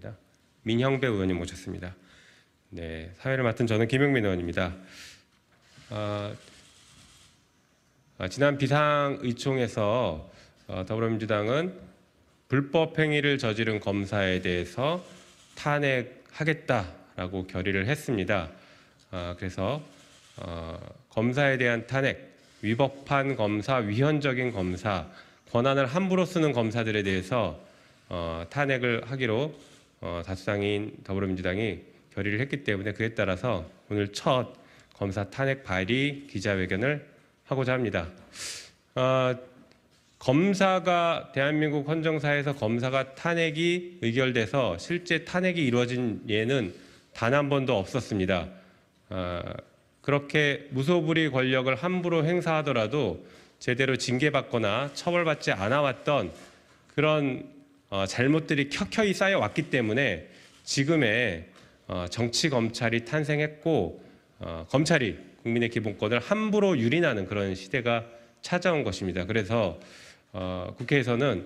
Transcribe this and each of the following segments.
부탁드립니다. 민형배 의원님 모셨습니다. 네, 사회를 맡은 저는 김용민 의원입니다. 아, 아, 지난 비상의총에서 어, 더불어민주당은 불법 행위를 저지른 검사에 대해서 탄핵하겠다라고 결의를 했습니다. 아, 그래서 어, 검사에 대한 탄핵, 위법한 검사, 위헌적인 검사, 권한을 함부로 쓰는 검사들에 대해서 어, 탄핵을 하기로 어, 다수당인 더불어민주당이 결의를 했기 때문에 그에 따라서 오늘 첫 검사 탄핵 발의 기자회견을 하고자 합니다. 어, 검사가 대한민국 헌정사에서 검사가 탄핵이 의결돼서 실제 탄핵이 이루어진 예는 단 한 번도 없었습니다. 어, 그렇게 무소불위 권력을 함부로 행사하더라도 제대로 징계받거나 처벌받지 않아왔던 그런 어, 잘못들이 켜켜이 쌓여 왔기 때문에 지금의 어, 정치 검찰이 탄생했고 어, 검찰이 국민의 기본권을 함부로 유린하는 그런 시대가 찾아온 것입니다. 그래서 어, 국회에서는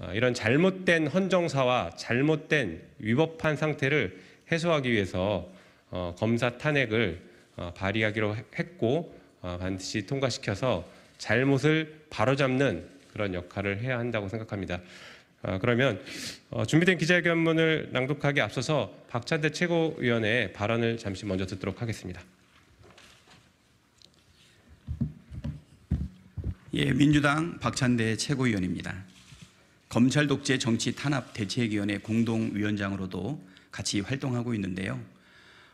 어, 이런 잘못된 헌정사와 잘못된 위법한 상태를 해소하기 위해서 어, 검사 탄핵을 어, 발의하기로 했고 어, 반드시 통과시켜서 잘못을 바로잡는 그런 역할을 해야 한다고 생각합니다. 어, 그러면 어, 준비된 기자회견문을 낭독하기 앞서서 박찬대 최고위원의 발언을 잠시 먼저 듣도록 하겠습니다. 예, 민주당 박찬대 최고위원입니다. 검찰 독재 정치 탄압 대책위원회 공동위원장으로도 같이 활동하고 있는데요.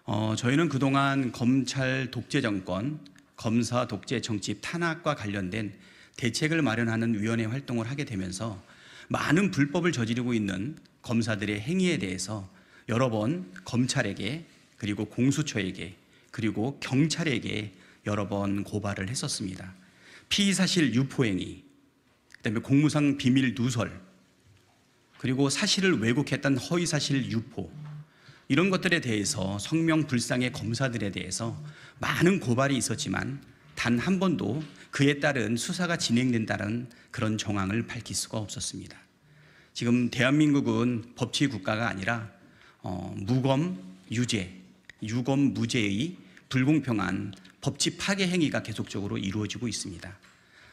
어, 저희는 그동안 검찰 독재 정권, 검사 독재 정치 탄압과 관련된 대책을 마련하는 위원회 활동을 하게 되면서 많은 불법을 저지르고 있는 검사들의 행위에 대해서 여러 번 검찰에게 그리고 공수처에게 그리고 경찰에게 여러 번 고발을 했었습니다. 피의 사실 유포행위, 그다음에 공무상 비밀 누설, 그리고 사실을 왜곡했던 허위 사실 유포 이런 것들에 대해서 성명 불상의 검사들에 대해서 많은 고발이 있었지만 단 한 번도 그에 따른 수사가 진행된다는 그런 정황을 밝힐 수가 없었습니다. 지금 대한민국은 법치 국가가 아니라 어, 무검 유죄, 유검 무죄의 불공평한 법치 파괴 행위가 계속적으로 이루어지고 있습니다.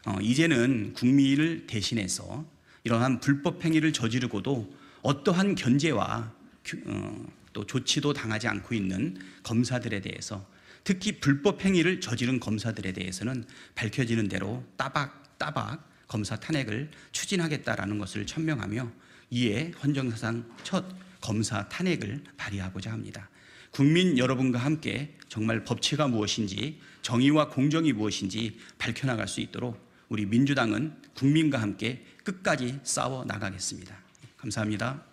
어, 이제는 국민을 대신해서 이러한 불법 행위를 저지르고도 어떠한 견제와 규- 어, 또 조치도 당하지 않고 있는 검사들에 대해서 특히 불법 행위를 저지른 검사들에 대해서는 밝혀지는 대로 따박 따박 검사 탄핵을 추진하겠다라는 것을 천명하며 이에 헌정사상 첫 검사 탄핵을 발의하고자 합니다. 국민 여러분과 함께 정말 법치가 무엇인지 정의와 공정이 무엇인지 밝혀나갈 수 있도록 우리 민주당은 국민과 함께 끝까지 싸워 나가겠습니다. 감사합니다.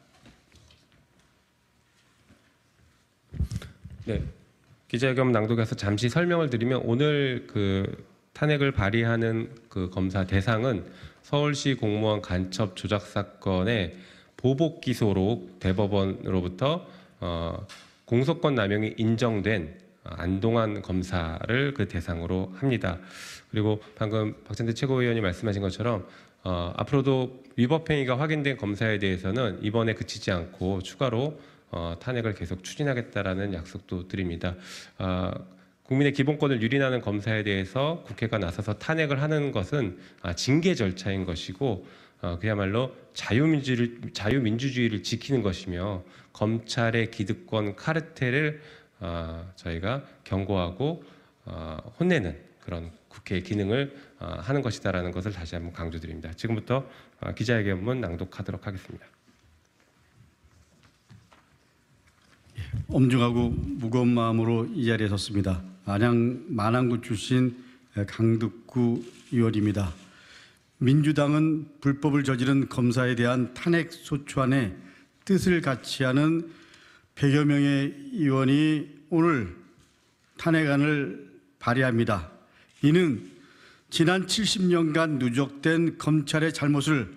네. 기자회견 낭독에서 잠시 설명을 드리면 오늘 그 탄핵을 발의하는 그 검사 대상은 서울시 공무원 간첩 조작 사건의 보복 기소로 대법원으로부터 어, 공소권 남용이 인정된 안동환 검사를 그 대상으로 합니다. 그리고 방금 박찬대 최고위원이 말씀하신 것처럼 어, 앞으로도 위법 행위가 확인된 검사에 대해서는 이번에 그치지 않고 추가로 어, 탄핵을 계속 추진하겠다라는 약속도 드립니다. 아, 국민의 기본권을 유린하는 검사에 대해서 국회가 나서서 탄핵을 하는 것은 아, 징계 절차인 것이고 어, 그야말로 자유민주를 자유민주주의를 지키는 것이며 검찰의 기득권 카르텔을 아, 저희가 경고하고 아, 혼내는 그런 국회의 기능을 아, 하는 것이다라는 것을 다시 한번 강조드립니다. 지금부터 아, 기자회견문 낭독하도록 하겠습니다. 엄중하고 무거운 마음으로 이 자리에 섰습니다. 안양 만안구 출신 강득구 의원입니다. 민주당은 불법을 저지른 검사에 대한 탄핵 소추안에 뜻을 같이 하는 100여 명의 의원이 오늘 탄핵안을 발의합니다. 이는 지난 70년간 누적된 검찰의 잘못을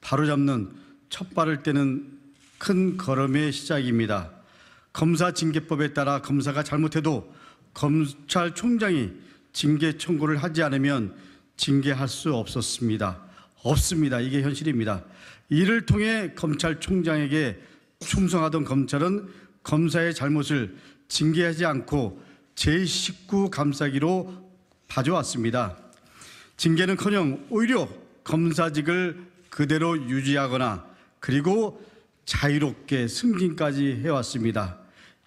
바로잡는 첫 발을 떼는 큰 걸음의 시작입니다. 검사 징계법에 따라 검사가 잘못해도 검찰총장이 징계 청구를 하지 않으면 징계할 수 없었습니다. 없습니다. 이게 현실입니다. 이를 통해 검찰총장에게 충성하던 검찰은 검사의 잘못을 징계하지 않고 제19 감싸기로 봐줘왔습니다. 징계는커녕 오히려 검사직을 그대로 유지하거나 그리고 자유롭게 승진까지 해왔습니다.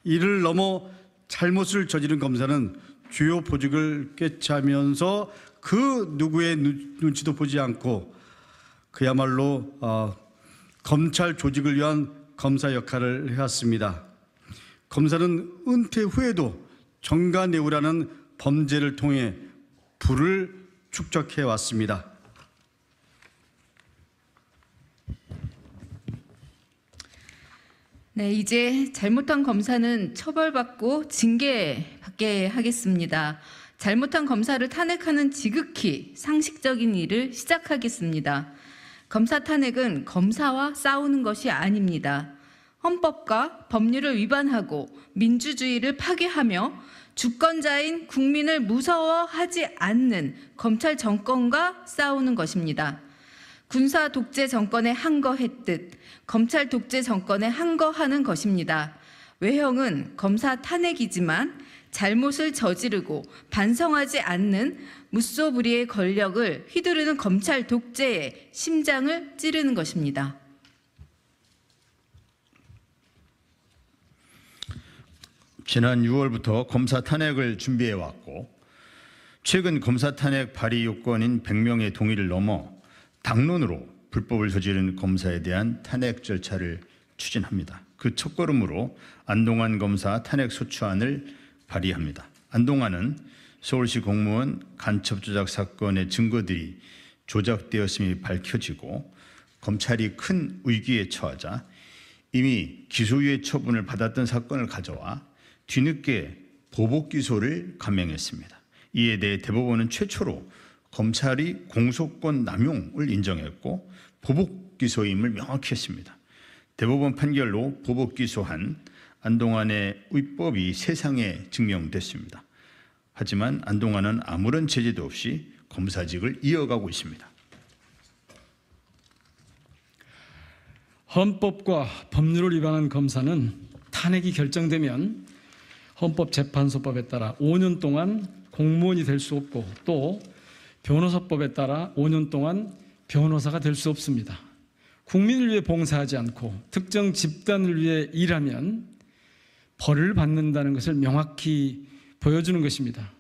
이를 넘어 잘못을 저지른 검사는 주요 보직을 꿰차면서 그 누구의 눈- 눈치도 보지 않고 그야말로 어, 검찰 조직을 위한 검사 역할을 해왔습니다. 검사는 은퇴 후에도 정가내우라는 범죄를 통해 부를 축적해 왔습니다. 네, 이제 잘못한 검사는 처벌받고 징계받게 하겠습니다. 잘못한 검사를 탄핵하는 지극히 상식적인 일을 시작하겠습니다. 검사 탄핵은 검사와 싸우는 것이 아닙니다. 헌법과 법률을 위반하고 민주주의를 파괴하며 주권자인 국민을 무서워하지 않는 검찰 정권과 싸우는 것입니다. 군사 독재 정권에 항거했듯 검찰 독재 정권에 항거하는 것입니다. 외형은 검사 탄핵이지만 잘못을 저지르고 반성하지 않는 무소불위의 권력을 휘두르는 검찰 독재의 심장을 찌르는 것입니다. 지난 6월부터 검사 탄핵을 준비해 왔고 최근 검사 탄핵 발의 요건인 100명의 동의를 넘어 당론으로 불법을 저지른 검사에 대한 탄핵 절차를 추진합니다. 그 첫걸음으로 안동환 검사 탄핵 소추안을 발의합니다. 안동환은 서울시 공무원 간첩 조작 사건의 증거들이 조작되었음이 밝혀지고 검찰이 큰 위기에 처하자 이미 기소유예 처분을 받았던 사건을 가져와 뒤늦게 보복 기소를 감행했습니다. 이에 대해 대법원은 최초로 검찰이 공소권 남용을 인정했고 보복 기소임을 명확히 했습니다. 대법원 판결로 보복 기소한 안동환의 위법이 세상에 증명됐습니다. 하지만 안동환은 아무런 제재도 없이 검사직을 이어가고 있습니다. 헌법과 법률을 위반한 검사는 탄핵이 결정되면 헌법재판소법에 따라 5년 동안 공무원이 될 수 없고 또 변호사법에 따라 5년 동안 변호사가 될 수 없습니다. 국민을 위해 봉사하지 않고 특정 집단을 위해 일하면 벌을 받는다는 것을 명확히 보여주는 것입니다.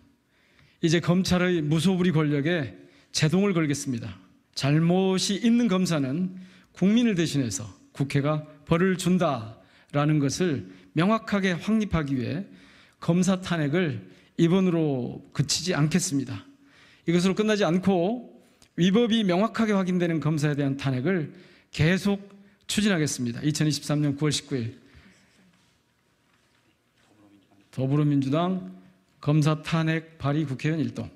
이제 검찰의 무소불위 권력에 제동을 걸겠습니다. 잘못이 있는 검사는 국민을 대신해서 국회가 벌을 준다라는 것을 명확하게 확립하기 위해 검사 탄핵을 이번으로 그치지 않겠습니다. 이것으로 끝나지 않고 위법이 명확하게 확인되는 검사에 대한 탄핵을 계속 추진하겠습니다. 2023년 9월 19일 더불어민주당 검사 탄핵 발의 국회의원 일동